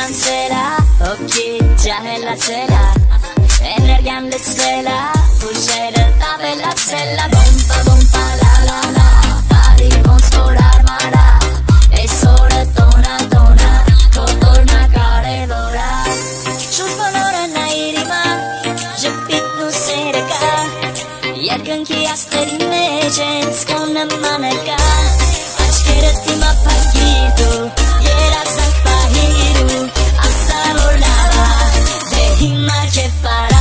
գրանցելա Հոգի ճահելացելա Էներգիան լցվելա Ուժերը տավելացելա Բոմպա բոմպա լա լա լա Բարի ոնց որ արմարա Այսօրը տոնա տոնա Կոտորնա կարևորա Շուտ բոլորը նայիր իմա Ժպիտն ու սերը կա Երկնքի աստերի մեջ են Սկոնը մանը կա que parar.